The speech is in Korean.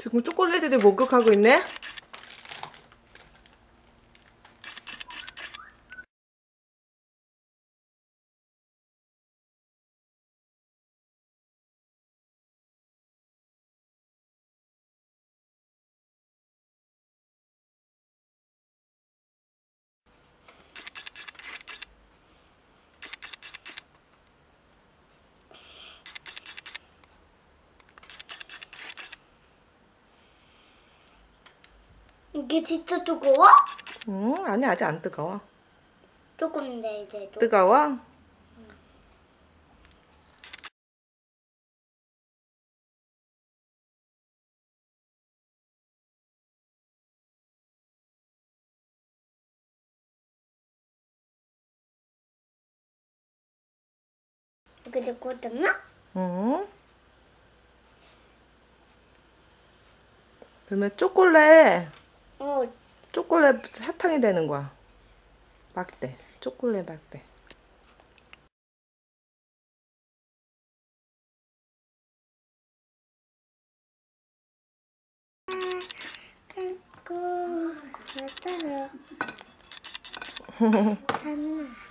지금 초콜릿들이 목욕하고 있네? 이게 진짜 뜨거워? 응, 아니 아직 안 뜨거워. 조금인데 이제 또. 뜨거워? 이게 됐거든요? 응. 그러면 초콜릿, 어, 초콜릿 사탕이 되는 거야. 막대, 초콜릿 막대. 그, 맞아요. 잖아.